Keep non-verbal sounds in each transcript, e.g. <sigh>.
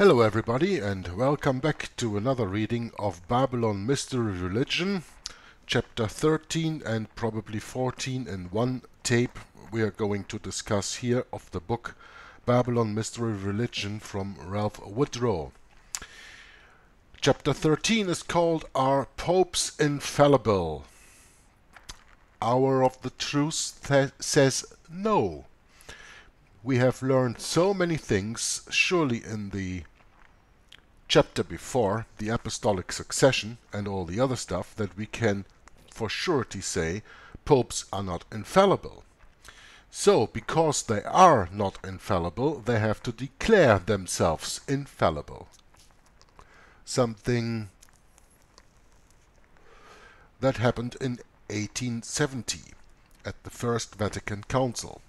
Hello everybody and welcome back to another reading of Babylon Mystery Religion chapter 13 and probably 14 in one tape we are going to discuss here of the book Babylon Mystery Religion from Ralph Woodrow. Chapter 13 is called Are Popes Infallible? Hour of the Truth says no we have learned so many things, surely in the chapter before, the apostolic succession and all the other stuff, that we can for surety say popes are not infallible. So, because they are not infallible, they have to declare themselves infallible. Something that happened in 1870 at the First Vatican Council.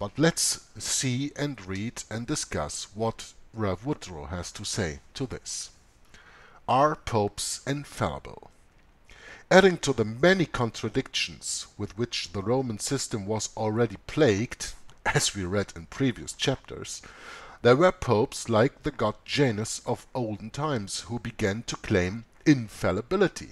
But let's see and read and discuss what Rev Woodrow has to say to this. Are popes infallible? Adding to the many contradictions with which the Roman system was already plagued, as we read in previous chapters, there were popes like the god Janus of olden times who began to claim infallibility.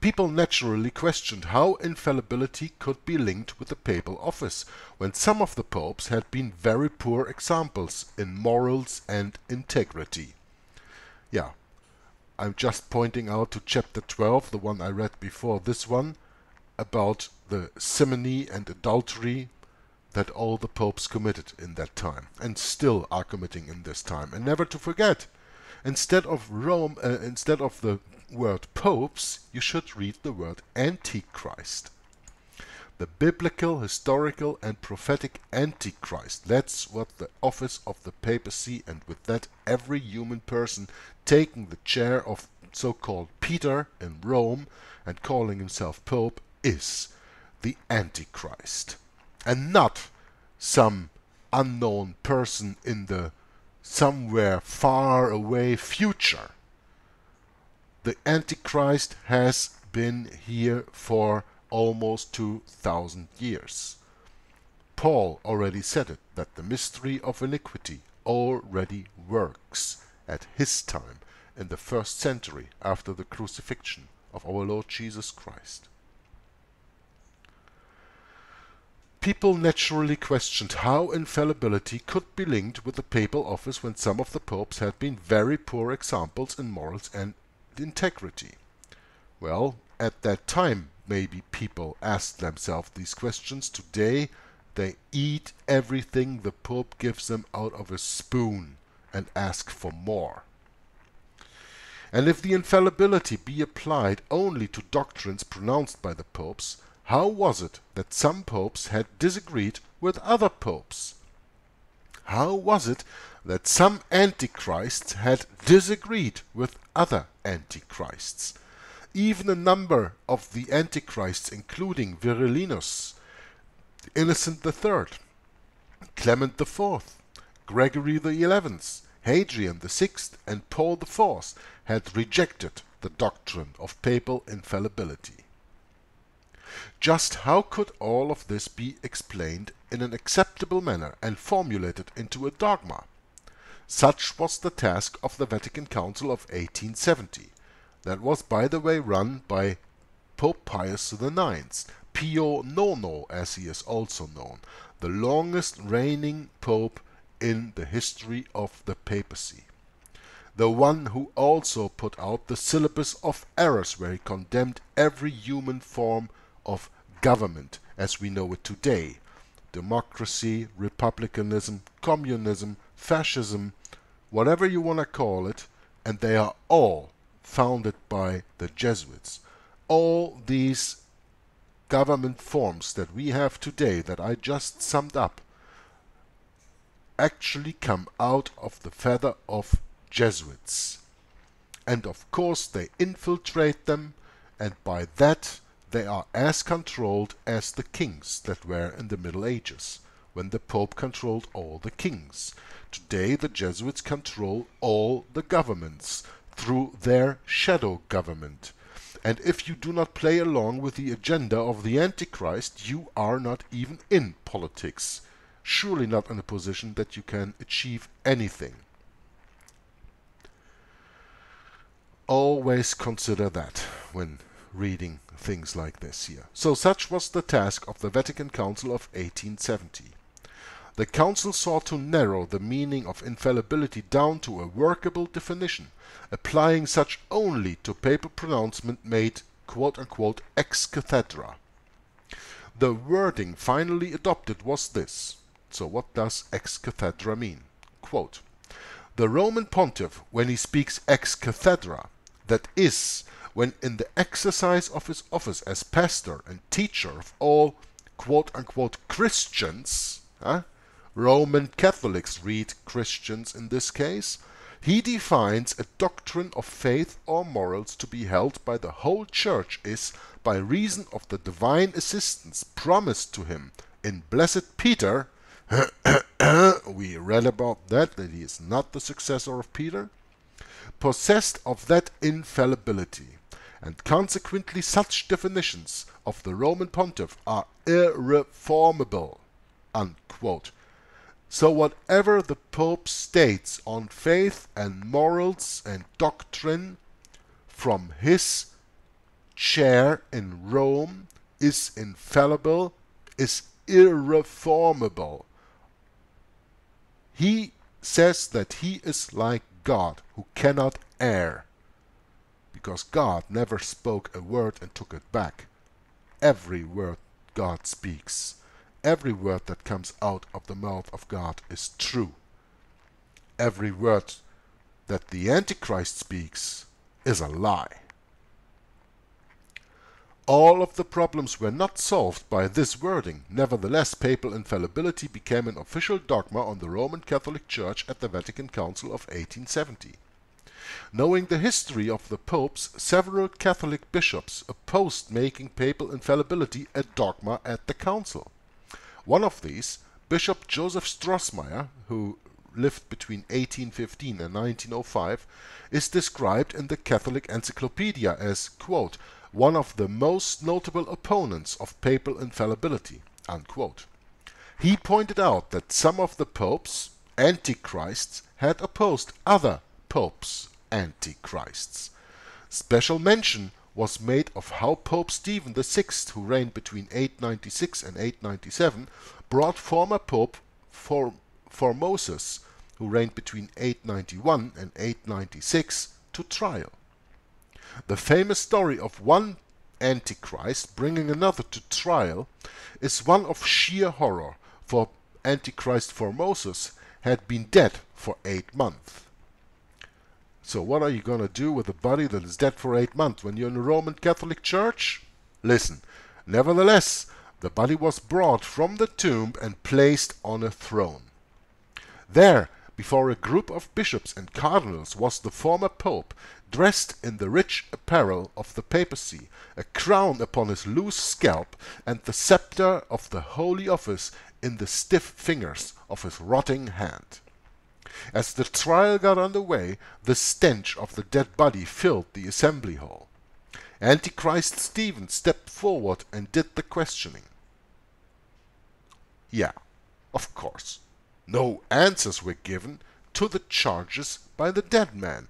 People naturally questioned how infallibility could be linked with the papal office, when some of the popes had been very poor examples in morals and integrity. Yeah, I'm just pointing out to chapter 12, the one I read before this one, about the simony and adultery that all the popes committed in that time and still are committing in this time. And never to forget, instead of Rome, uh, instead of the word popes, you should read the word antichrist. The biblical, historical and prophetic antichrist. That's what the office of the papacy and with that every human person taking the chair of so-called Peter in Rome and calling himself pope is the antichrist. And not some unknown person in the somewhere far away future the Antichrist has been here for almost 2000 years. Paul already said it, that the mystery of iniquity already works at his time in the first century after the crucifixion of our Lord Jesus Christ. People naturally questioned how infallibility could be linked with the papal office when some of the popes had been very poor examples in morals and integrity? Well, at that time, maybe people asked themselves these questions. Today, they eat everything the Pope gives them out of a spoon and ask for more. And if the infallibility be applied only to doctrines pronounced by the popes, how was it that some popes had disagreed with other popes? How was it that some antichrists had disagreed with other antichrists. Even a number of the antichrists, including Virilinus, Innocent III, Clement IV, Gregory XI, Hadrian VI, and Paul IV, had rejected the doctrine of papal infallibility. Just how could all of this be explained in an acceptable manner and formulated into a dogma? Such was the task of the Vatican Council of 1870. That was by the way run by Pope Pius IX, Pio Nono as he is also known, the longest reigning pope in the history of the papacy. The one who also put out the syllabus of errors where he condemned every human form of government as we know it today. Democracy, republicanism, communism, fascism, whatever you want to call it, and they are all founded by the Jesuits. All these government forms that we have today that I just summed up actually come out of the feather of Jesuits. And of course they infiltrate them and by that they are as controlled as the kings that were in the Middle Ages, when the Pope controlled all the kings. Today the Jesuits control all the governments through their shadow government. And if you do not play along with the agenda of the Antichrist, you are not even in politics. Surely not in a position that you can achieve anything. Always consider that when reading things like this here. So such was the task of the Vatican Council of 1870. The Council sought to narrow the meaning of infallibility down to a workable definition, applying such only to papal pronouncement made quote-unquote ex cathedra. The wording finally adopted was this. So what does ex cathedra mean? Quote, the Roman pontiff, when he speaks ex cathedra, that is, when in the exercise of his office as pastor and teacher of all quote-unquote Christians, huh? Roman Catholics read Christians in this case, he defines a doctrine of faith or morals to be held by the whole church is, by reason of the divine assistance promised to him in blessed Peter, <coughs> we read about that, that he is not the successor of Peter, possessed of that infallibility, and consequently such definitions of the Roman pontiff are irreformable. Unquote. So whatever the Pope states on faith and morals and doctrine from his chair in Rome is infallible, is irreformable. He says that he is like God who cannot err because God never spoke a word and took it back. Every word God speaks, every word that comes out of the mouth of God is true. Every word that the Antichrist speaks is a lie. All of the problems were not solved by this wording. Nevertheless, papal infallibility became an official dogma on the Roman Catholic Church at the Vatican Council of 1870. Knowing the history of the popes, several Catholic bishops opposed making papal infallibility a dogma at the council. One of these, Bishop Joseph Strossmayer, who lived between 1815 and 1905, is described in the Catholic Encyclopedia as, quote, one of the most notable opponents of papal infallibility. Unquote. He pointed out that some of the popes, antichrists, had opposed other popes antichrists. Special mention was made of how Pope Stephen VI, who reigned between 896 and 897, brought former Pope For Formosus, who reigned between 891 and 896, to trial. The famous story of one Antichrist bringing another to trial is one of sheer horror, for Antichrist Formosus had been dead for eight months. So what are you going to do with a body that is dead for eight months when you're in the Roman Catholic Church? Listen, nevertheless, the body was brought from the tomb and placed on a throne. There, before a group of bishops and cardinals, was the former pope, dressed in the rich apparel of the papacy, a crown upon his loose scalp, and the scepter of the holy office in the stiff fingers of his rotting hand. As the trial got under way, the stench of the dead body filled the assembly hall. Antichrist Stephen stepped forward and did the questioning. Yeah, of course. No answers were given to the charges by the dead man.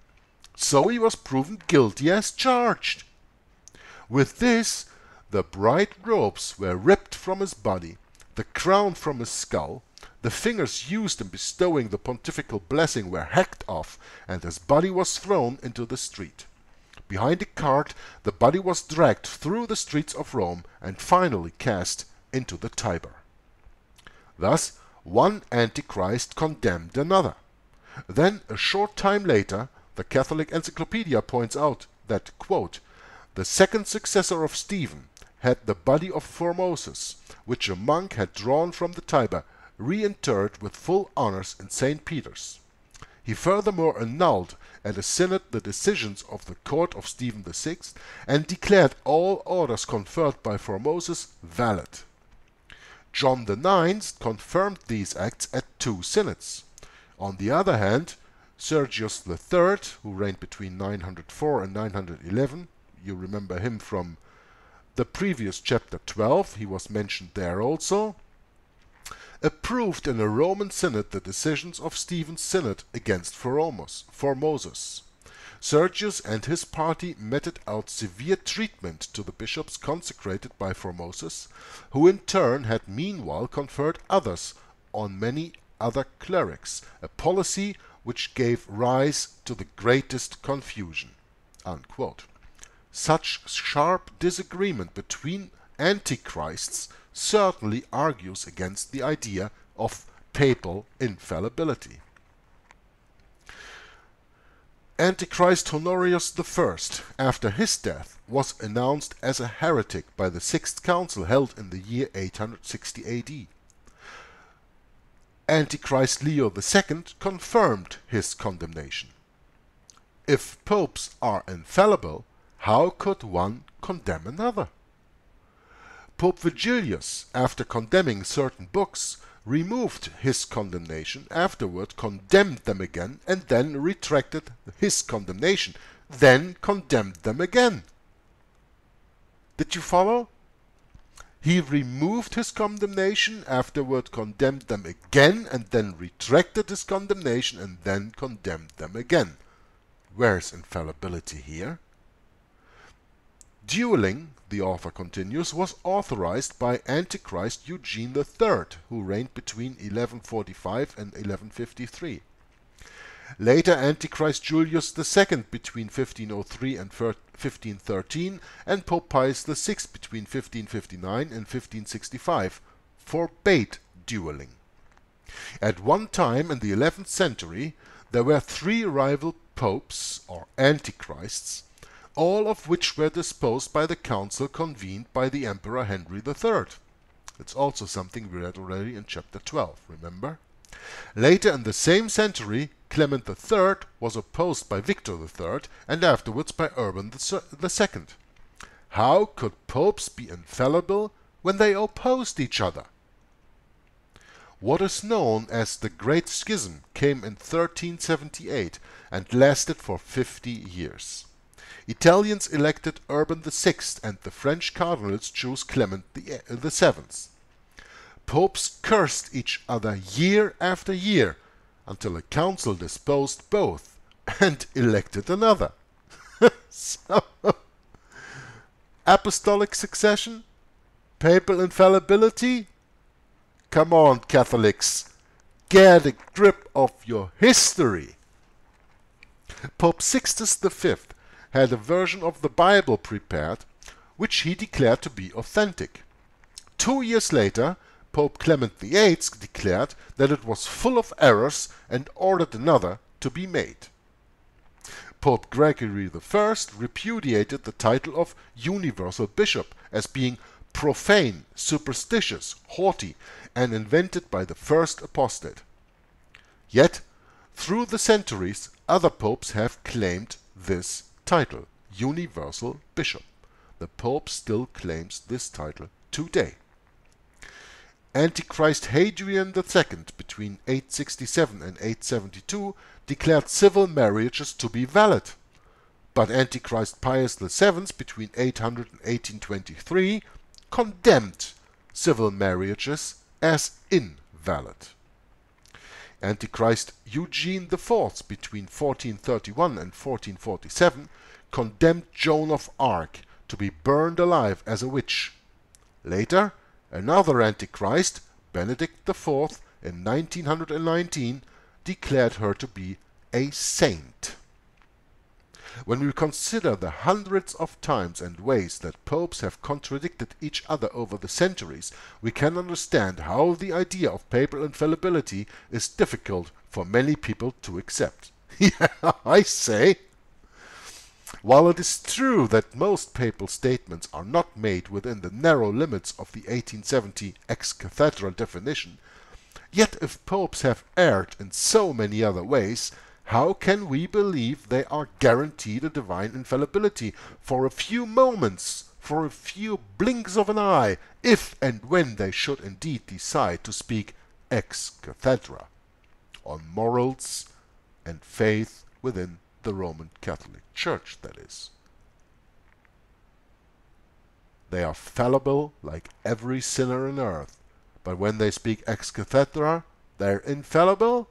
So he was proven guilty as charged. With this, the bright robes were ripped from his body, the crown from his skull, the fingers used in bestowing the pontifical blessing were hacked off, and his body was thrown into the street. Behind a cart, the body was dragged through the streets of Rome and finally cast into the Tiber. Thus, one Antichrist condemned another. Then, a short time later, the Catholic Encyclopedia points out that, quote, the second successor of Stephen had the body of Formosus, which a monk had drawn from the Tiber, reinterred with full honors in St. Peter's. He furthermore annulled at a synod the decisions of the court of Stephen VI and declared all orders conferred by Formosus valid. John IX confirmed these acts at two synods. On the other hand, Sergius III, who reigned between 904 and 911, you remember him from the previous chapter 12, he was mentioned there also, approved in a Roman synod the decisions of Stephen's synod against Formosus. Sergius and his party meted out severe treatment to the bishops consecrated by Formosus, who in turn had meanwhile conferred others on many other clerics, a policy which gave rise to the greatest confusion. Unquote. Such sharp disagreement between antichrists certainly argues against the idea of papal infallibility. Antichrist Honorius I, after his death, was announced as a heretic by the Sixth Council held in the year 860 AD. Antichrist Leo II confirmed his condemnation. If popes are infallible, how could one condemn another? Pope Vigilius, after condemning certain books, removed his condemnation, afterward condemned them again, and then retracted his condemnation, then condemned them again. Did you follow? He removed his condemnation, afterward condemned them again, and then retracted his condemnation, and then condemned them again. Where's infallibility here? Dueling, the author continues, was authorized by Antichrist Eugene III, who reigned between 1145 and 1153. Later Antichrist Julius II between 1503 and 1513 and Pope Pius VI between 1559 and 1565 forbade dueling. At one time in the 11th century there were three rival popes or antichrists all of which were disposed by the council convened by the Emperor Henry III. It's also something we read already in chapter 12, remember? Later in the same century, Clement III was opposed by Victor III and afterwards by Urban II. How could popes be infallible when they opposed each other? What is known as the Great Schism came in 1378 and lasted for 50 years. Italians elected Urban VI and the French cardinals chose Clement VII. Popes cursed each other year after year until a council disposed both <laughs> and elected another. <laughs> so, apostolic succession? Papal infallibility? Come on, Catholics, get a grip of your history. Pope Sixtus V had a version of the Bible prepared, which he declared to be authentic. Two years later, Pope Clement VIII declared that it was full of errors and ordered another to be made. Pope Gregory I repudiated the title of universal bishop as being profane, superstitious, haughty, and invented by the first apostate. Yet, through the centuries, other popes have claimed this title, Universal Bishop. The Pope still claims this title today. Antichrist Hadrian II between 867 and 872 declared civil marriages to be valid. But Antichrist Pius VII between 800 and 1823 condemned civil marriages as invalid. Antichrist Eugene IV between 1431 and 1447 condemned Joan of Arc to be burned alive as a witch. Later, another Antichrist, Benedict IV, in 1919 declared her to be a saint. When we consider the hundreds of times and ways that popes have contradicted each other over the centuries, we can understand how the idea of papal infallibility is difficult for many people to accept. <laughs> yeah, I say. While it is true that most papal statements are not made within the narrow limits of the 1870 ex cathedra definition, yet if popes have erred in so many other ways, how can we believe they are guaranteed a divine infallibility for a few moments, for a few blinks of an eye, if and when they should indeed decide to speak ex cathedra on morals and faith within the Roman Catholic Church, that is. They are fallible like every sinner on earth, but when they speak ex cathedra, they're infallible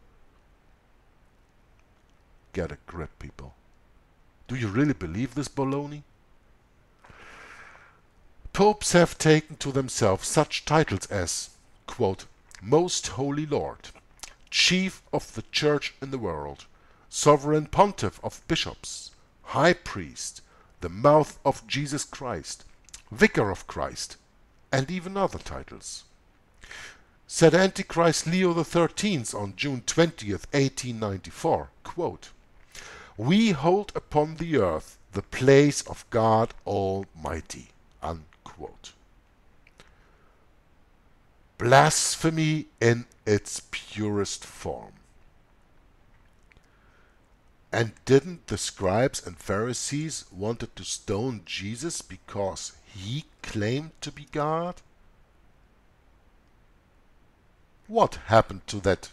get a grip, people. Do you really believe this baloney? Popes have taken to themselves such titles as, quote, Most Holy Lord, Chief of the Church in the World, Sovereign Pontiff of Bishops, High Priest, the Mouth of Jesus Christ, Vicar of Christ, and even other titles. Said Antichrist Leo XIII on June 20th, 1894, quote, We hold upon the earth the place of God Almighty. Unquote. Blasphemy in its purest form. And didn't the scribes and Pharisees wanted to stone Jesus because he claimed to be God? What happened to that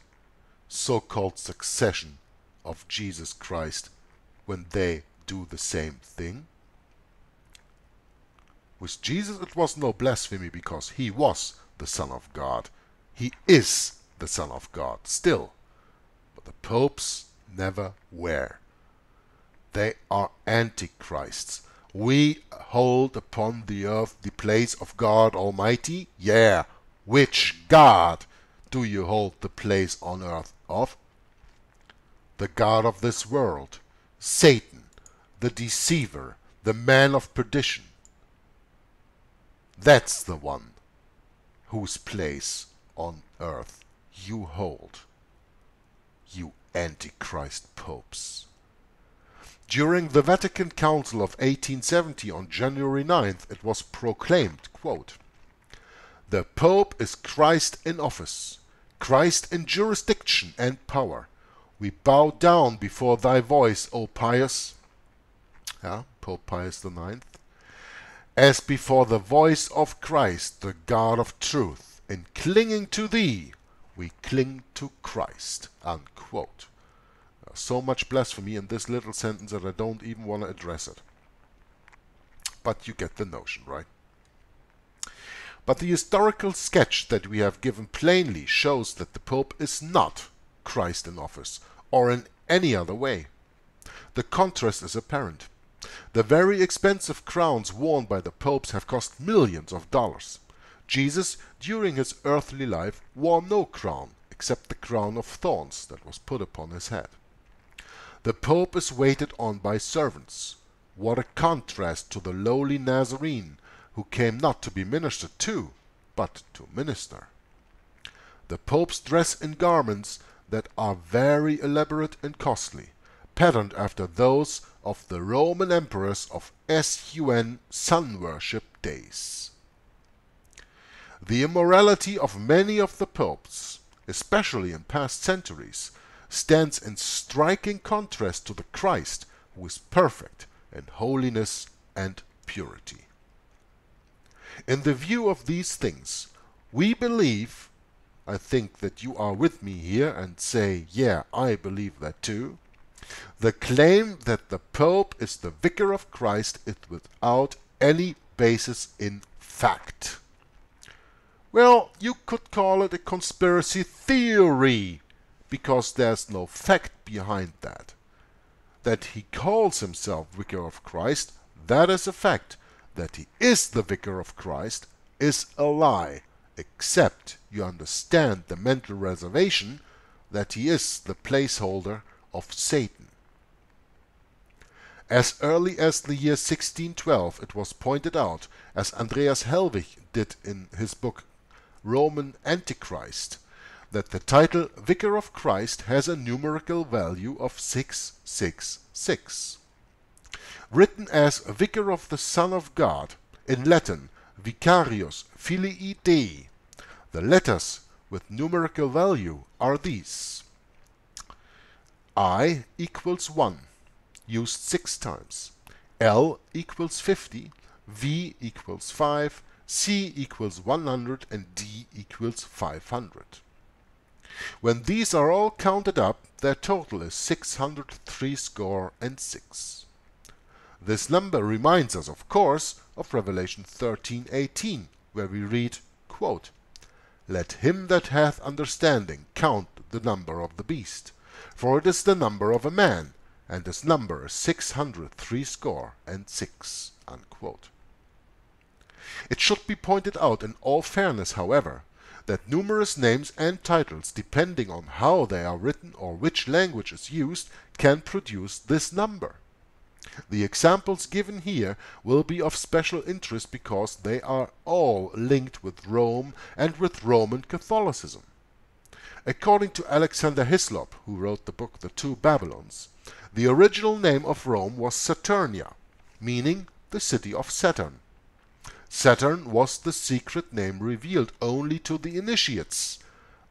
so-called succession of Jesus Christ when they do the same thing? With Jesus it was no blasphemy because he was the Son of God. He is the Son of God still. But the popes never were. They are antichrists. We hold upon the earth the place of God Almighty? Yeah. Which God do you hold the place on earth of? The God of this world, Satan, the deceiver, the man of perdition. That's the one whose place on earth you hold, you Antichrist popes. During the Vatican Council of 1870 on January 9th it was proclaimed, quote, The Pope is Christ in office, Christ in jurisdiction and power. We bow down before thy voice, O pious, yeah, Pope Pius IX, as before the voice of Christ, the God of truth. In clinging to thee, we cling to Christ. Unquote. Uh, so much blasphemy in this little sentence that I don't even want to address it. But you get the notion, right? But the historical sketch that we have given plainly shows that the Pope is not Christ in office, or in any other way. The contrast is apparent. The very expensive crowns worn by the popes have cost millions of dollars. Jesus, during his earthly life, wore no crown except the crown of thorns that was put upon his head. The Pope is waited on by servants. What a contrast to the lowly Nazarene, who came not to be ministered to, but to minister. The Popes dress in garments that are very elaborate and costly, patterned after those of the Roman emperors of SUN sun worship days. The immorality of many of the popes, especially in past centuries, stands in striking contrast to the Christ who is perfect in holiness and purity. In the view of these things, we believe, I think that you are with me here and say, yeah, I believe that too, the claim that the Pope is the vicar of Christ is without any basis in fact. Well, you could call it a conspiracy theory, because there's no fact behind that. That he calls himself Vicar of Christ, that is a fact. That he is the Vicar of Christ is a lie, except you understand the mental reservation that he is the placeholder of Satan. As early as the year 1612 it was pointed out, as Andreas Helwig did in his book Roman Antichrist, that the title Vicar of Christ has a numerical value of 666. Written as Vicar of the Son of God, in Latin Vicarius Filii Dei, the letters with numerical value are these. I equals 1, used 6 times. L equals 50, V equals 5, C equals 100 and D equals 500. When these are all counted up, their total is 603 score and 6. This number reminds us, of course, of Revelation 13:18, where we read, quote, Let him that hath understanding count the number of the beast, for it is the number of a man, and his number is six hundred three score and six. Unquote. It should be pointed out in all fairness, however, that numerous names and titles, depending on how they are written or which language is used, can produce this number. The examples given here will be of special interest because they are all linked with Rome and with Roman Catholicism. According to Alexander Hislop, who wrote the book The Two Babylons, the original name of Rome was Saturnia, meaning the city of Saturn. Saturn was the secret name revealed only to the initiates,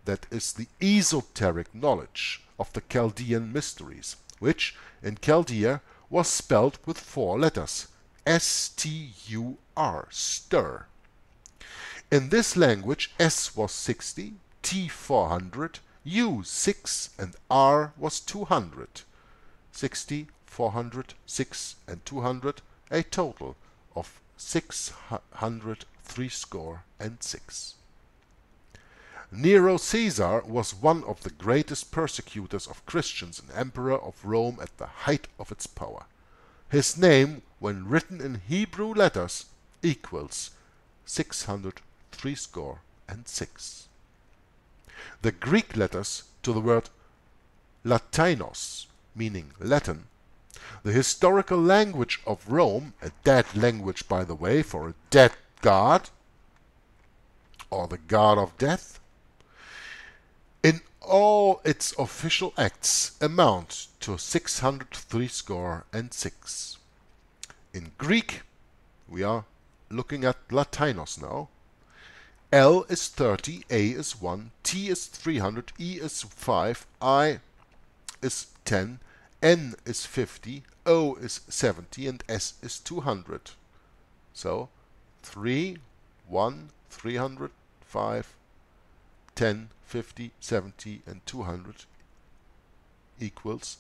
that is the esoteric knowledge of the Chaldean mysteries, which in Chaldea was spelled with four letters S-T-U-R, stir. In this language S was 60, T 400, U 6 and R was 200. 60, 400, 6 and 200, a total of 600 threescore and six. Nero Caesar was one of the greatest persecutors of Christians and emperor of Rome at the height of its power. His name, when written in Hebrew letters, equals 600 threescore and six the Greek letters to the word Latinos, meaning Latin, the historical language of Rome, a dead language by the way for a dead god, or the god of death, all its official acts amount to 603 score and 6. In Greek, we are looking at Latinos now, L is 30, A is 1, T is 300, E is 5, I is 10, N is 50, O is 70 and S is 200. So 3, 1, 300, 5, 10, 50, 70 and 200 equals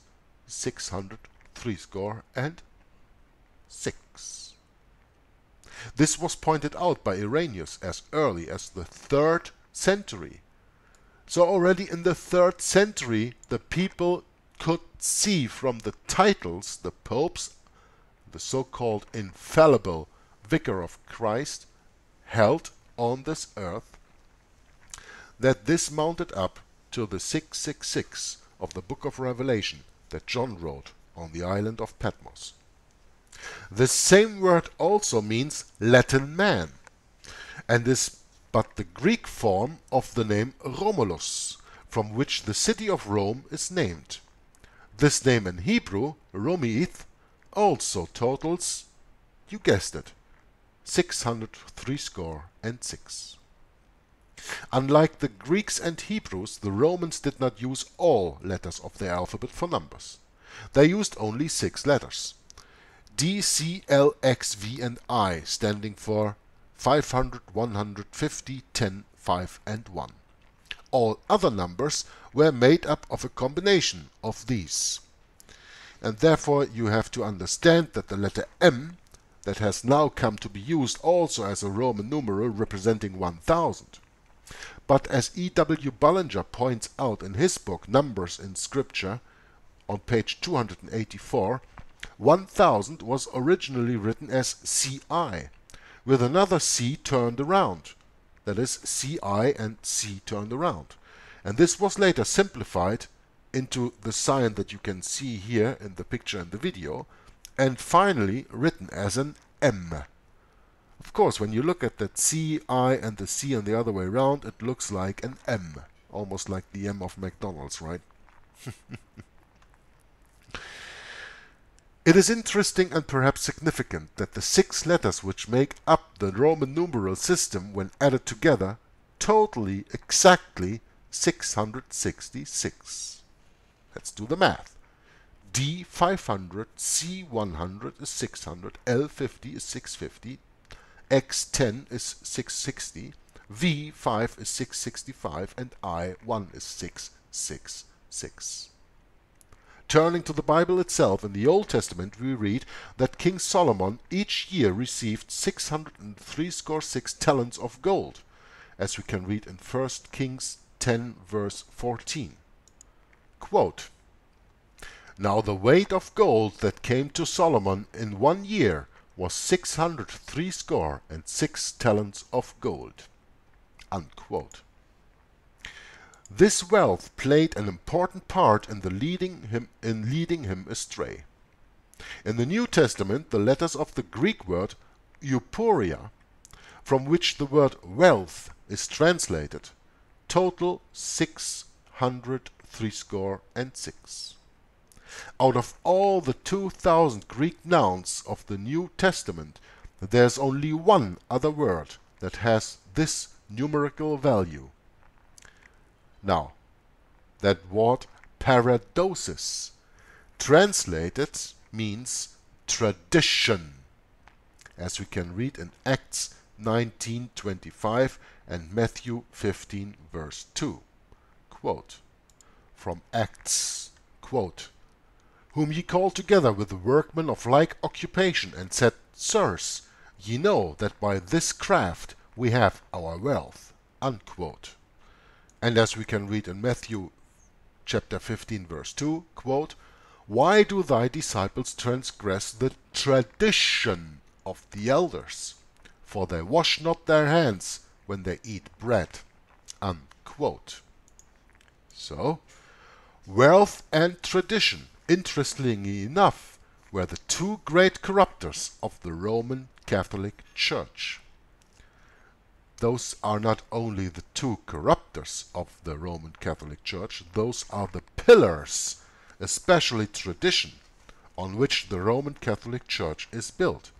600, 3 score and 6. This was pointed out by Irenaeus as early as the 3rd century. So already in the 3rd century the people could see from the titles the popes, the so-called infallible vicar of Christ, held on this earth, that this mounted up to the 666 of the book of Revelation that John wrote on the island of Patmos. The same word also means Latin man, and is but the Greek form of the name Romulus, from which the city of Rome is named. This name in Hebrew, Romeith, also totals, you guessed it, 603 score and 6. Unlike the Greeks and Hebrews, the Romans did not use all letters of their alphabet for numbers. They used only six letters. D, C, L, X, V and I standing for 500, 150, 10, 5 and 1. All other numbers were made up of a combination of these. And therefore you have to understand that the letter M that has now come to be used also as a Roman numeral representing 1000. But as E. W. Bullinger points out in his book Numbers in Scripture on page 284, 1000 was originally written as CI, with another C turned around. That is CI and C turned around. And this was later simplified into the sign that you can see here in the picture and the video, and finally written as an M. Of course, when you look at that C, I, and the C on the other way around, it looks like an M, almost like the M of McDonald's, right? <laughs> It is interesting and perhaps significant that the six letters which make up the Roman numeral system when added together totally exactly 666. Let's do the math. D 500, C 100 is 600, L 50 is 650, X 10 is 660, V 5 is 665 and I 1 is 666. Turning to the Bible itself, in the Old Testament we read that King Solomon each year received 603 score six talents of gold, as we can read in 1 Kings 10 verse 14. Quote, Now the weight of gold that came to Solomon in one year was six hundred threescore and six talents of gold. Unquote. This wealth played an important part in, the leading him, in leading him astray. In the New Testament, the letters of the Greek word euporia, from which the word wealth is translated, total six hundred threescore and six. Out of all the 2000 Greek nouns of the New Testament, there's only one other word that has this numerical value. Now, that word paradosis, translated, means tradition, as we can read in Acts 19:25 and Matthew 15 verse 2. Quote, from Acts, quote, whom ye called together with the workmen of like occupation, and said, Sirs, ye know that by this craft we have our wealth. Unquote. And as we can read in Matthew chapter 15 verse 2, quote, Why do thy disciples transgress the tradition of the elders? For they wash not their hands when they eat bread. Unquote. So, wealth and tradition, interestingly enough, were the two great corruptors of the Roman Catholic Church. Those are not only the two corruptors of the Roman Catholic Church, those are the pillars, especially tradition, on which the Roman Catholic Church is built.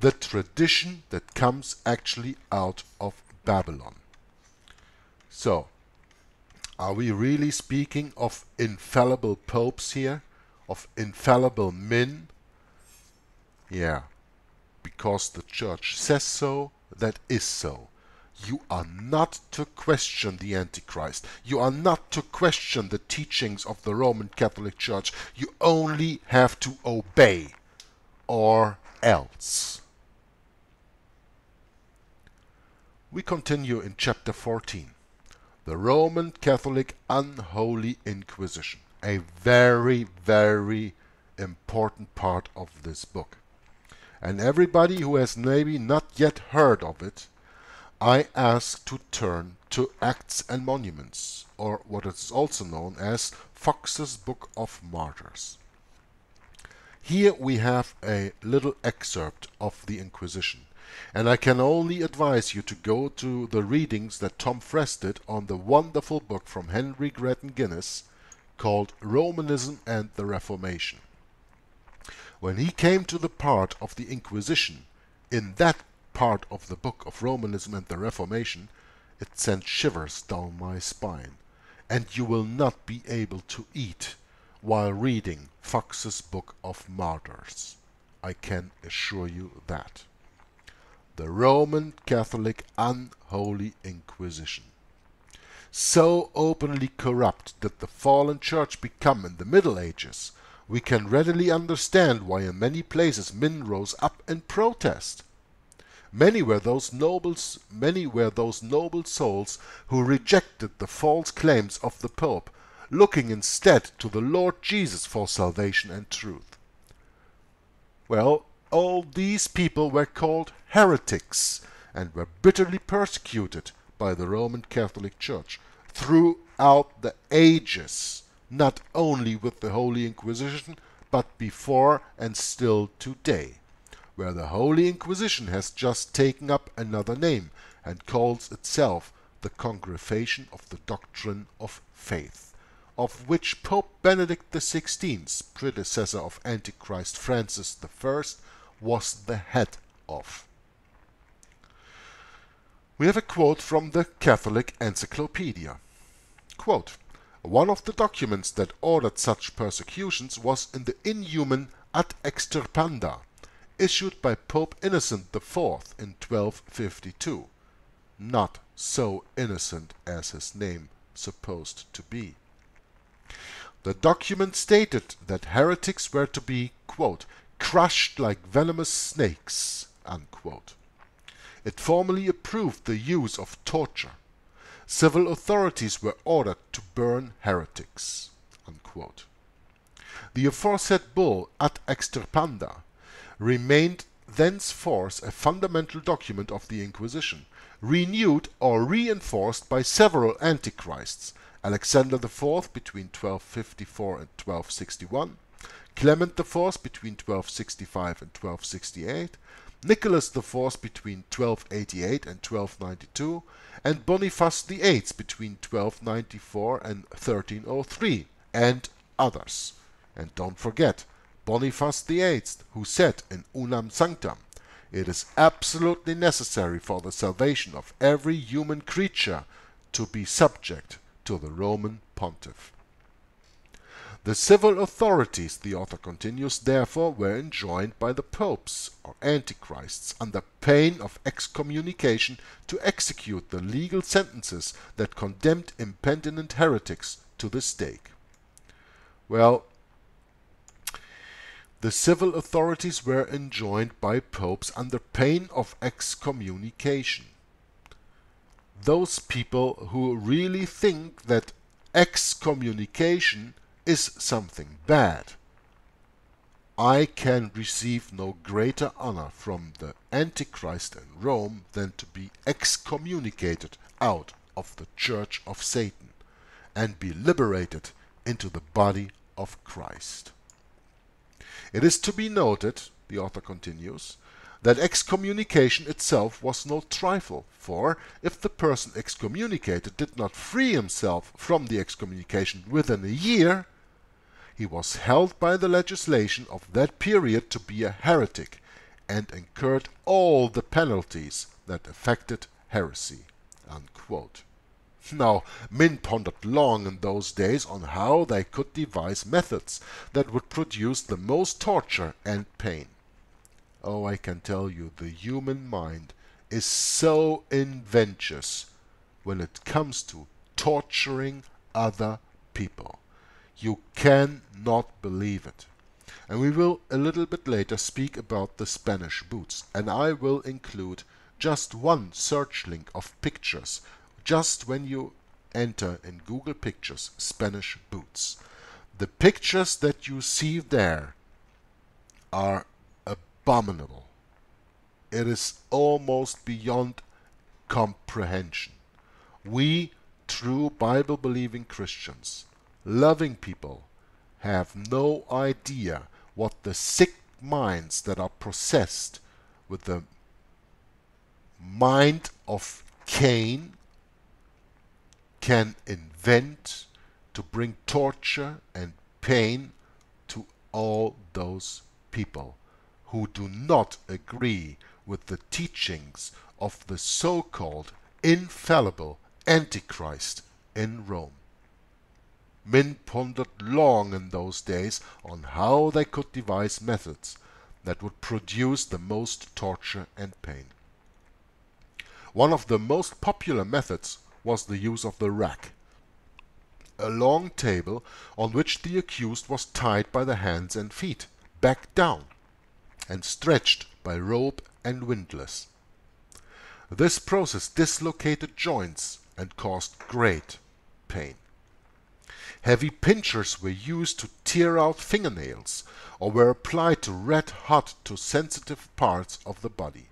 The tradition that comes actually out of Babylon. So, are we really speaking of infallible popes here? Of infallible men? Yeah, because the church says so, that is so. You are not to question the Antichrist. You are not to question the teachings of the Roman Catholic Church. You only have to obey, or else. We continue in chapter 14. The Roman Catholic Unholy Inquisition. A very, very important part of this book. And everybody who has maybe not yet heard of it, I ask to turn to Acts and Monuments, or what is also known as Foxe's Book of Martyrs. Here we have a little excerpt of the Inquisition, and I can only advise you to go to the readings that Tom Friess did on the wonderful book from Henry Grattan Guinness called Romanism and the Reformation. When he came to the part of the Inquisition, in that part of the book of Romanism and the Reformation, it sent shivers down my spine, and you will not be able to eat while reading Foxe's Book of Martyrs. I can assure you that. The Roman Catholic Unholy Inquisition. So openly corrupt did the fallen church become in the Middle Ages, we can readily understand why in many places men rose up in protest. Many were those nobles, many were those noble souls who rejected the false claims of the Pope, looking instead to the Lord Jesus for salvation and truth. Well, all these people were called heretics and were bitterly persecuted by the Roman Catholic Church throughout the ages, not only with the Holy Inquisition, but before and still today where the Holy Inquisition has just taken up another name and calls itself the Congregation of the Doctrine of Faith, of which Pope Benedict XVI, predecessor of Antichrist Francis I, was the head of. We have a quote from the Catholic Encyclopedia. Quote, One of the documents that ordered such persecutions was in the inhuman Ad Extirpanda, issued by Pope Innocent IV in 1252. Not so innocent as his name supposed to be. The document stated that heretics were to be, quote, crushed like venomous snakes, unquote. It formally approved the use of torture. Civil authorities were ordered to burn heretics, unquote. The aforesaid bull ad extirpanda remained thenceforth a fundamental document of the Inquisition, renewed or reinforced by several antichrists, Alexander IV between 1254 and 1261, Clement IV between 1265 and 1268, Nicholas IV between 1288 and 1292, and Boniface VIII between 1294 and 1303, and others. And don't forget, Boniface VIII, who said in Unam Sanctam, it is absolutely necessary for the salvation of every human creature to be subject to the Roman pontiff. The civil authorities, the author continues, therefore were enjoined by the popes or antichrists under pain of excommunication to execute the legal sentences that condemned impenitent heretics to the stake. Well, the civil authorities were enjoined by popes under pain of excommunication. Those people who really think that excommunication is something bad. I can receive no greater honor from the Antichrist in Rome than to be excommunicated out of the church of Satan and be liberated into the body of Christ. It is to be noted, the author continues, that excommunication itself was no trifle, for if the person excommunicated did not free himself from the excommunication within a year, he was held by the legislation of that period to be a heretic and incurred all the penalties that affected heresy. Unquote. Now, men pondered long in those days on how they could devise methods that would produce the most torture and pain. Oh, I can tell you, the human mind is so inventious when it comes to torturing other people. You cannot believe it. And we will a little bit later speak about the Spanish boots, and I will include just one search link of pictures just when you enter in Google Pictures Spanish boots. The pictures that you see there are abominable. It is almost beyond comprehension. We, true Bible believing Christians, loving people, have no idea what the sick minds that are possessed with the mind of Cain can invent to bring torture and pain to all those people who do not agree with the teachings of the so-called infallible Antichrist in Rome. Men pondered long in those days on how they could devise methods that would produce the most torture and pain. One of the most popular methods was the use of the rack, a long table on which the accused was tied by the hands and feet, back down, and stretched by rope and windlass. This process dislocated joints and caused great pain. Heavy pinchers were used to tear out fingernails or were applied to red hot to sensitive parts of the body.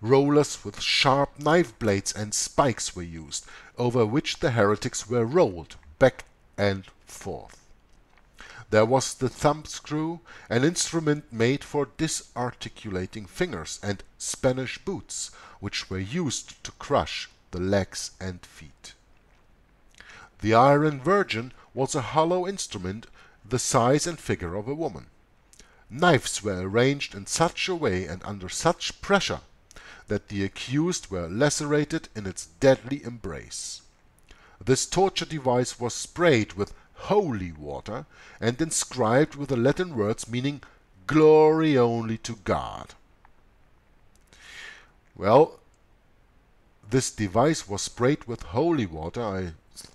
Rollers with sharp knife blades and spikes were used, over which the heretics were rolled back and forth. There was the thumbscrew, an instrument made for disarticulating fingers, and Spanish boots, which were used to crush the legs and feet. The iron virgin was a hollow instrument the size and figure of a woman. Knives were arranged in such a way and under such pressure that the accused were lacerated in its deadly embrace. This torture device was sprayed with holy water and inscribed with the Latin words meaning glory only to God. Well, this device was sprayed with holy water. I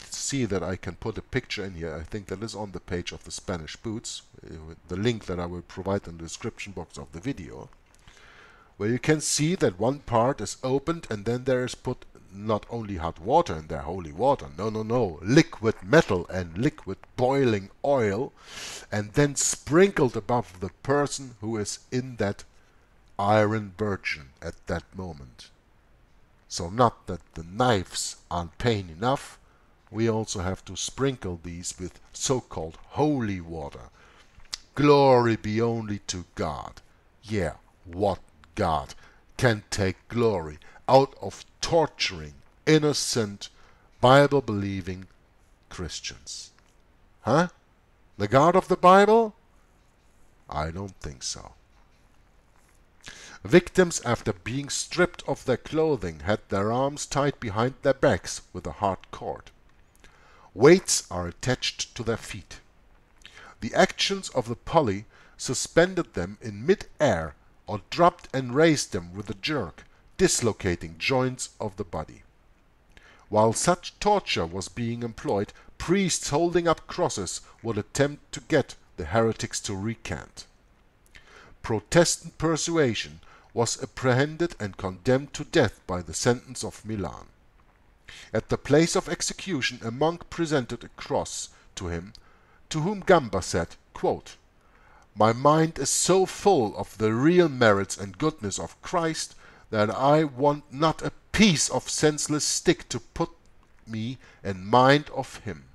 see that I can put a picture in here. I think that is on the page of the Spanish boots, uh, the link that I will provide in the description box of the video where you can see that one part is opened and then there is put not only hot water in their holy water, no, no, no, liquid metal and liquid boiling oil, and then sprinkled above the person who is in that iron virgin at that moment. So not that the knives aren't pain enough, we also have to sprinkle these with so-called holy water. Glory be only to God. Yeah, what God can take glory out of torturing innocent, Bible-believing Christians? Huh? The God of the Bible? I don't think so. Victims, after being stripped of their clothing, had their arms tied behind their backs with a hard cord. Weights are attached to their feet. The actions of the pulley suspended them in mid-air or dropped and raised them with a jerk, dislocating joints of the body. While such torture was being employed, priests holding up crosses would attempt to get the heretics to recant. Protestant persuasion was apprehended and condemned to death by the sentence of Milan. At the place of execution a monk presented a cross to him, to whom Gamba said, My mind is so full of the real merits and goodness of Christ that I want not a piece of senseless stick to put me in mind of him.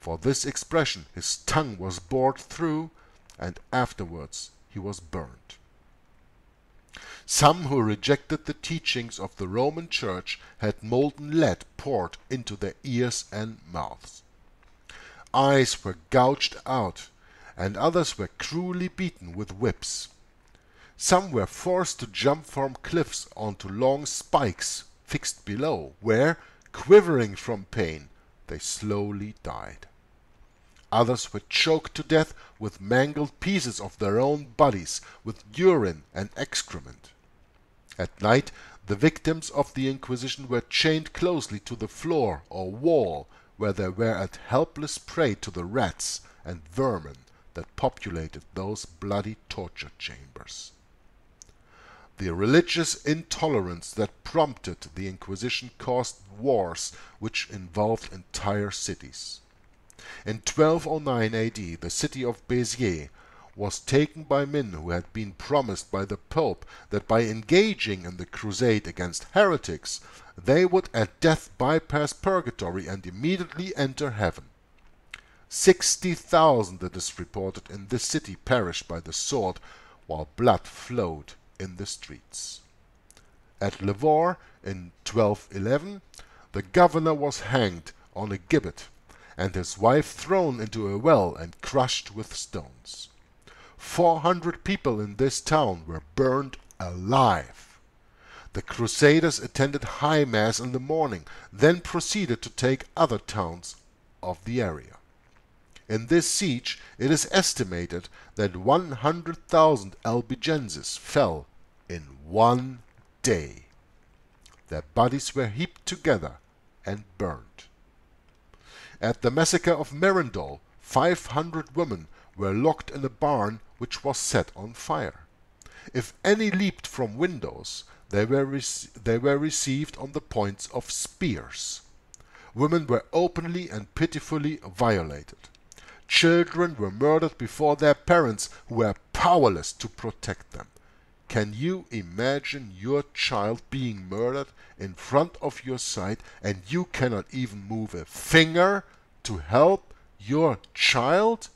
For this expression his tongue was bored through, and afterwards he was burned. Some who rejected the teachings of the Roman Church had molten lead poured into their ears and mouths. Eyes were gouged out, and others were cruelly beaten with whips. Some were forced to jump from cliffs onto long spikes fixed below, where, quivering from pain, they slowly died. Others were choked to death with mangled pieces of their own bodies, with urine and excrement. At night the victims of the Inquisition were chained closely to the floor or wall, where they were a helpless prey to the rats and vermin that populated those bloody torture chambers. The religious intolerance that prompted the Inquisition caused wars which involved entire cities. In 1209 A.D. the city of Béziers was taken by men who had been promised by the Pope that by engaging in the crusade against heretics they would at death bypass purgatory and immediately enter heaven. Sixty thousand, it is reported, in this city perished by the sword while blood flowed in the streets. At Lavaur in 1211 the governor was hanged on a gibbet and his wife thrown into a well and crushed with stones. Four hundred people in this town were burned alive. The Crusaders attended High Mass in the morning, then proceeded to take other towns of the area. In this siege it is estimated that 100,000 Albigenses fell in one day. Their bodies were heaped together and burned. At the massacre of Merindol, 500 women were locked in a barn which was set on fire. If any leaped from windows, they were, they were received on the points of spears. Women were openly and pitifully violated. Children were murdered before their parents who were powerless to protect them. Can you imagine your child being murdered in front of your sight and you cannot even move a finger to help your child?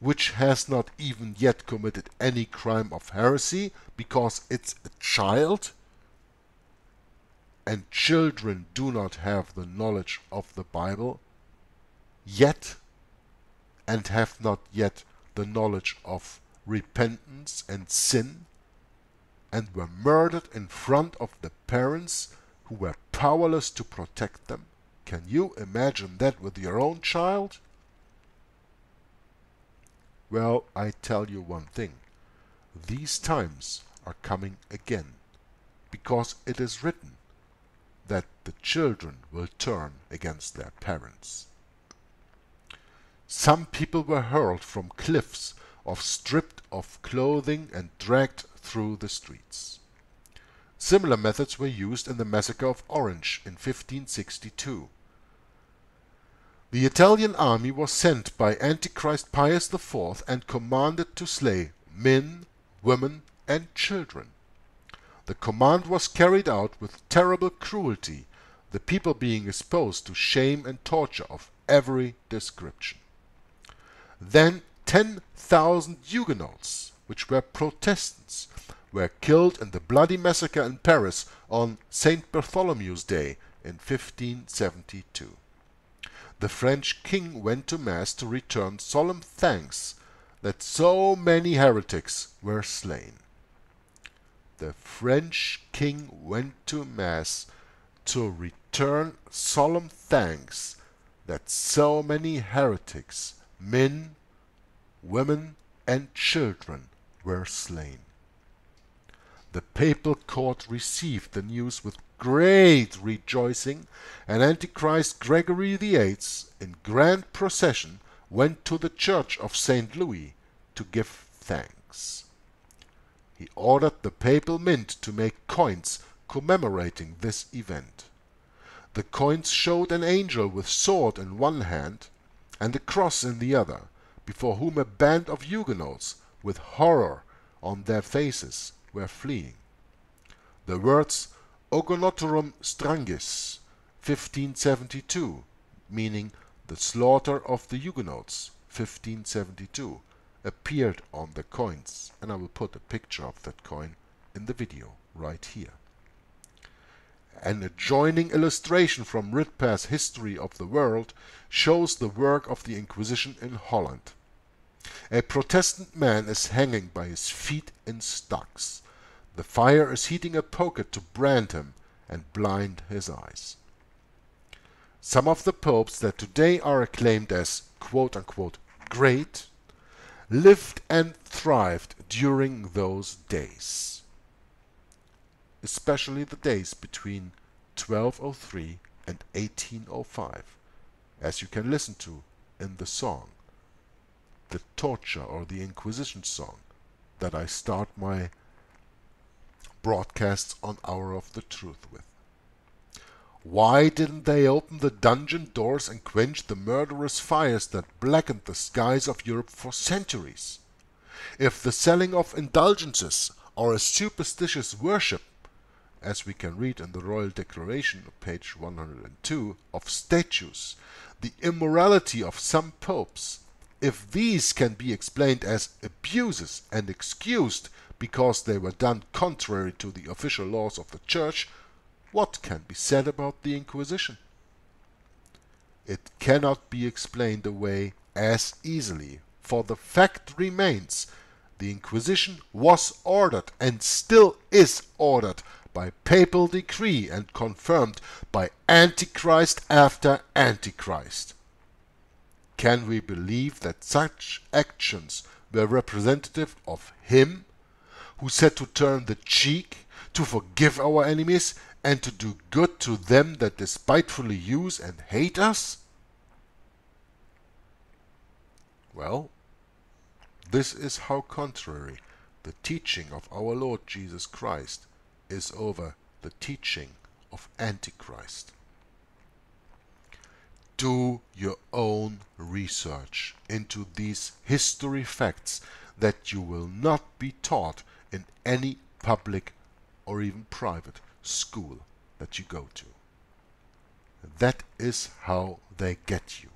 Which has not even yet committed any crime of heresy because it's a child and children do not have the knowledge of the Bible yet and have not yet the knowledge of repentance and sin and were murdered in front of the parents who were powerless to protect them. Can you imagine that with your own child? Well, I tell you one thing. These times are coming again, because it is written that the children will turn against their parents. Some people were hurled from cliffs or stripped of clothing and dragged through the streets. Similar methods were used in the massacre of Orange in 1562. The Italian army was sent by Antichrist Pius IV and commanded to slay men, women, and children. The command was carried out with terrible cruelty, the people being exposed to shame and torture of every description. Then 10,000 Huguenots, which were Protestants, were killed in the bloody massacre in Paris on St. Bartholomew's Day in 1572. The French king went to Mass to return solemn thanks that so many heretics were slain. The French king went to Mass to return solemn thanks that so many heretics, men, women, and children, were slain. The papal court received the news with great rejoicing, and Antichrist Gregory VIII, in grand procession, went to the church of St. Louis to give thanks. He ordered the papal mint to make coins commemorating this event. The coins showed an angel with sword in one hand and a cross in the other, before whom a band of Huguenots, with horror on their faces, were fleeing. The words Hugonotorum Strages, 1572, meaning the slaughter of the Huguenots, 1572, appeared on the coins, and I will put a picture of that coin in the video right here. An adjoining illustration from Ridpath's History of the World shows the work of the Inquisition in Holland. A Protestant man is hanging by his feet in stocks. The fire is heating a poker to brand him and blind his eyes. Some of the popes that today are acclaimed as quote unquote great lived and thrived during those days, especially the days between 1203 and 1805, as you can listen to in the song, the torture or the Inquisition song that I start my broadcasts on Hour of the Truth with. Why didn't they open the dungeon doors and quench the murderous fires that blackened the skies of Europe for centuries? If the selling of indulgences or a superstitious worship, as we can read in the Royal Declaration, page 102, of statues, the immorality of some popes, if these can be explained as abuses and excused because they were done contrary to the official laws of the Church, what can be said about the Inquisition? It cannot be explained away as easily, for the fact remains the Inquisition was ordered and still is ordered by papal decree and confirmed by Antichrist after Antichrist. Can we believe that such actions were representative of him who said to turn the cheek, to forgive our enemies, and to do good to them that despitefully use and hate us? Well, this is how contrary the teaching of our Lord Jesus Christ is over the teaching of Antichrist. Do your own research into these history facts that you will not be taught in any public or even private school that you go to. That is how they get you.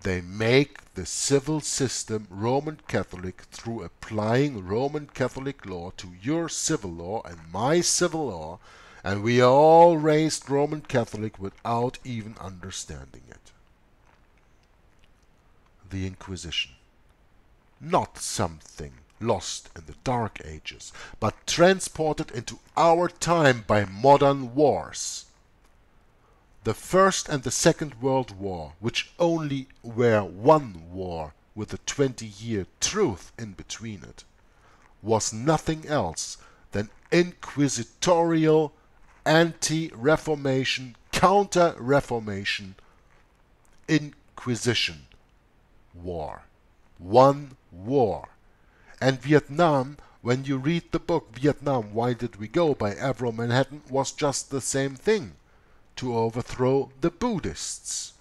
They make the civil system Roman Catholic through applying Roman Catholic law to your civil law and my civil law, and we are all raised Roman Catholic without even understanding it. The Inquisition. Not something lost in the Dark Ages, but transported into our time by modern wars. The First and the Second World War, which only were one war with a 20-year truth in between it, was nothing else than inquisitorial, anti-Reformation, counter-Reformation, Inquisition war. One war and Vietnam when you read the book Vietnam, Why Did We Go by Avro Manhattan was just the same thing to overthrow the Buddhists.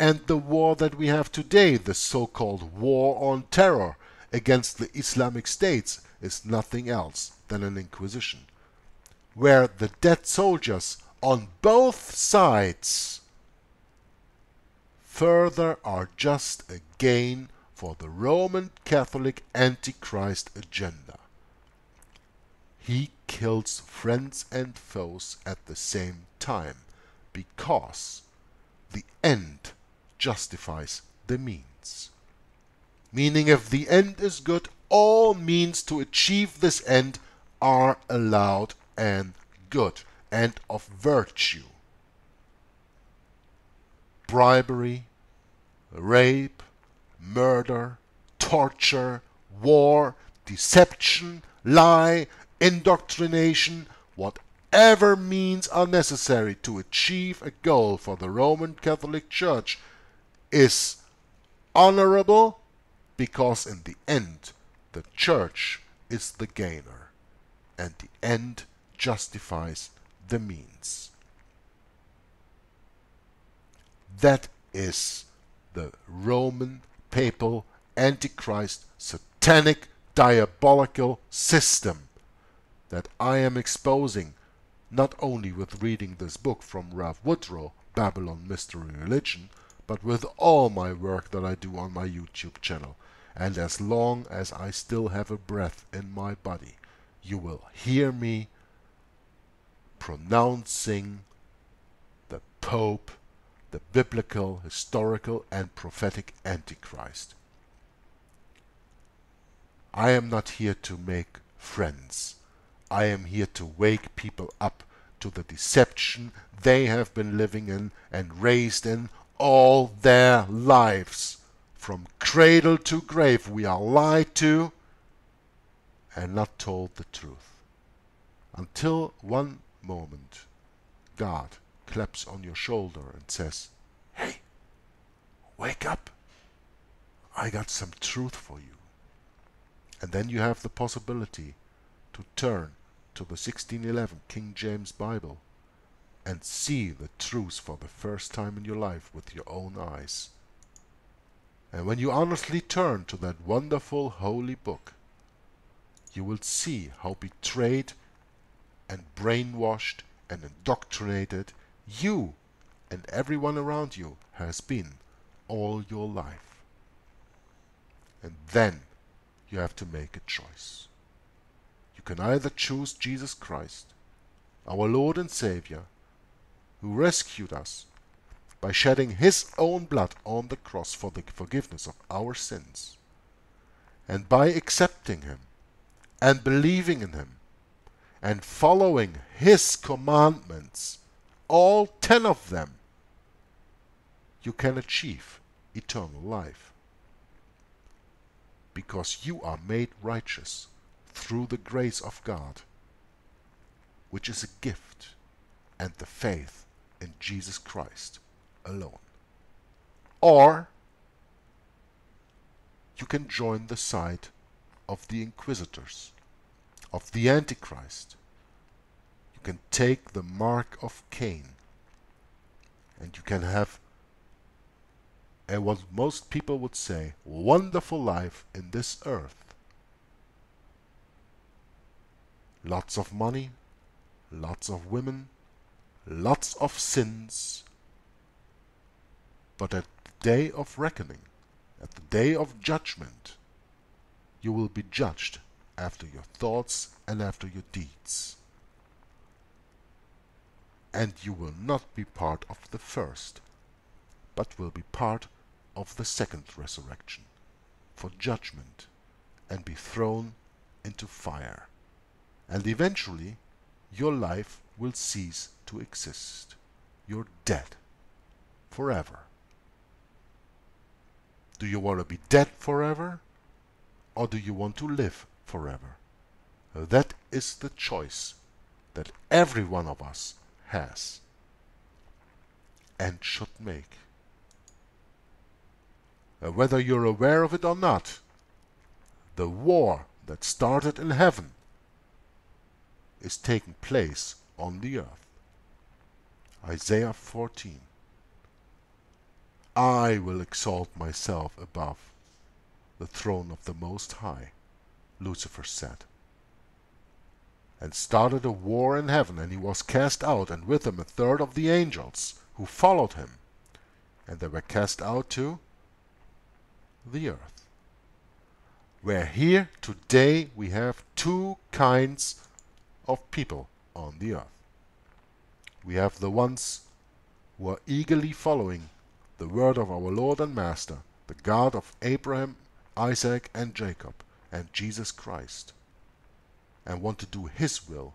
And the war that we have today, the so-called war on terror against the Islamic states, is nothing else than an inquisition, where the dead soldiers on both sides further are just a gain for the Roman Catholic Antichrist agenda. He kills friends and foes at the same time because the end justifies the means. Meaning if the end is good, all means to achieve this end are allowed and good and of virtue. Bribery, rape, murder, torture, war, deception, lie, indoctrination, whatever means are necessary to achieve a goal for the Roman Catholic Church is honorable because in the end the church is the gainer and the end justifies the means. That is the Roman papal antichrist satanic diabolical system that I am exposing not only with reading this book from Ralph Woodrow, Babylon Mystery Religion, but with all my work that I do on my YouTube channel. And as long as I still have a breath in my body, you will hear me pronouncing the Pope the biblical, historical, and prophetic Antichrist. I am not here to make friends. I am here to wake people up to the deception they have been living in and raised in all their lives. From cradle to grave we are lied to and not told the truth. Until one moment God claps on your shoulder and says, Hey, wake up. I got some truth for you. And then you have the possibility to turn to the 1611 King James Bible and see the truth for the first time in your life with your own eyes. And when you honestly turn to that wonderful holy book, you will see how betrayed and brainwashed and indoctrinated you and everyone around you has been all your life. And then you have to make a choice. You can either choose Jesus Christ, our Lord and Savior, who rescued us by shedding his own blood on the cross for the forgiveness of our sins, and by accepting him and believing in him and following his commandments all ten of them, you can achieve eternal life. Because you are made righteous through the grace of God, which is a gift, and the faith in Jesus Christ alone. Or you can join the side of the inquisitors, of the Antichrist, you can take the mark of Cain and you can have a what most people would say wonderful life in this earth. Lots of money, lots of women, lots of sins. But at the day of reckoning, at the day of judgment, you will be judged after your thoughts and after your deeds and you will not be part of the first, but will be part of the second resurrection, for judgment, and be thrown into fire. And eventually your life will cease to exist. You're dead forever. Do you want to be dead forever? Or do you want to live forever? That is the choice that every one of us has and should make. Uh, whether you're aware of it or not, the war that started in heaven is taking place on the earth. Isaiah 14 I will exalt myself above the throne of the Most High, Lucifer said, and started a war in heaven, and he was cast out, and with him a third of the angels who followed him, and they were cast out to the earth. Where here today we have two kinds of people on the earth. We have the ones who are eagerly following the word of our Lord and Master, the God of Abraham, Isaac, and Jacob, and Jesus Christ, and want to do His will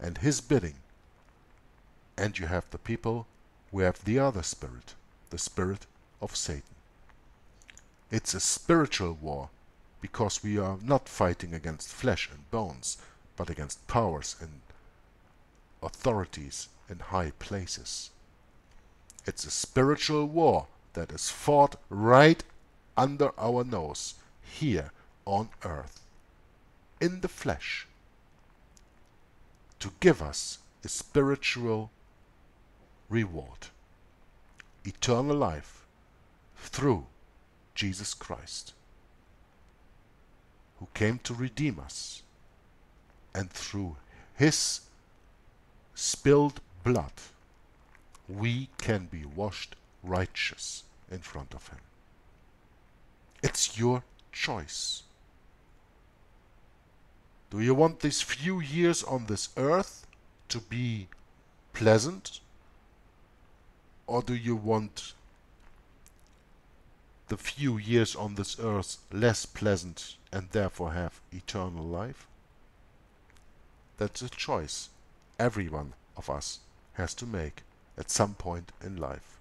and His bidding. And you have the people who have the other spirit, the spirit of Satan. It's a spiritual war because we are not fighting against flesh and bones, but against powers and authorities in high places. It's a spiritual war that is fought right under our nose, here on earth, in the flesh, to give us a spiritual reward, eternal life through Jesus Christ, who came to redeem us, and through his spilled blood we can be washed righteous in front of Him. It's your choice. Do you want these few years on this earth to be pleasant? Or do you want the few years on this earth less pleasant and therefore have eternal life? That's a choice every one of us has to make at some point in life.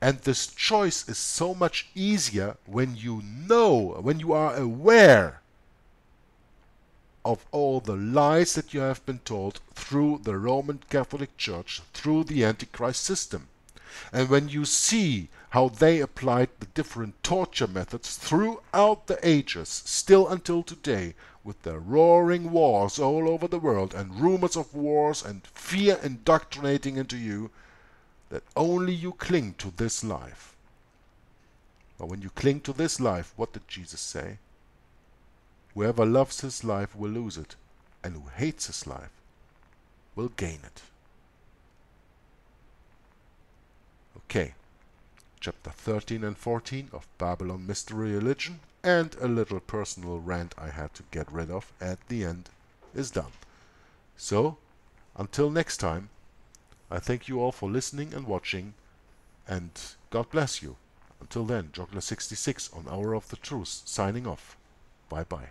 And this choice is so much easier when you know, when you are aware of all the lies that you have been told through the Roman Catholic Church, through the Antichrist system. And when you see how they applied the different torture methods throughout the ages, still until today, with their roaring wars all over the world and rumors of wars and fear indoctrinating into you, that only you cling to this life. But when you cling to this life, what did Jesus say? Whoever loves his life will lose it, and who hates his life will gain it. Okay, chapter 13 and 14 of Babylon Mystery Religion and a little personal rant I had to get rid of at the end is done. So, until next time, I thank you all for listening and watching, and God bless you. Until then, Joggler66 on Hour of the Truth, signing off. Bye bye.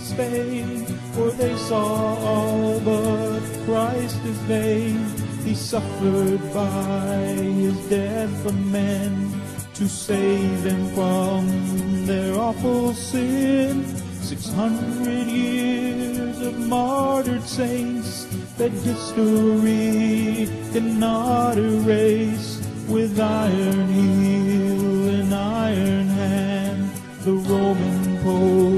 Spain, for they saw all but Christ is vain. He suffered by his death for men to save them from their awful sin. Six hundred years of martyred saints that history cannot erase. With iron heel and iron hand, the Roman popes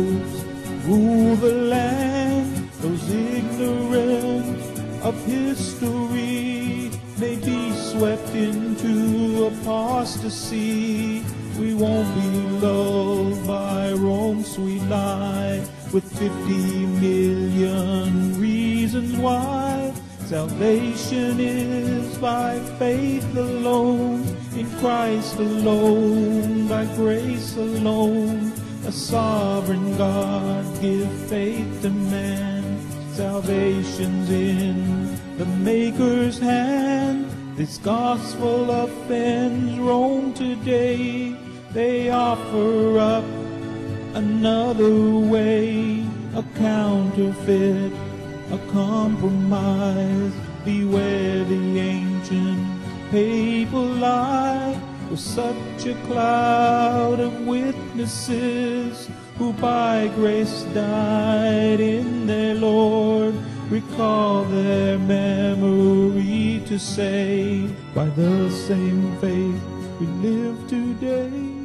rule the land. Those ignorant of history may be swept into apostasy. We won't be loved by Rome's sweet lie. with 50 million reasons why. Salvation is by faith alone, in Christ alone, by grace alone. A sovereign God give faith to man. Salvation's in the Maker's hand. This gospel offends Rome today. They offer up another way, a counterfeit, a compromise. Beware the ancient papal lie with such a cloud of witnesses who by grace died in their Lord. Recall their memory to say, by the same faith we live today.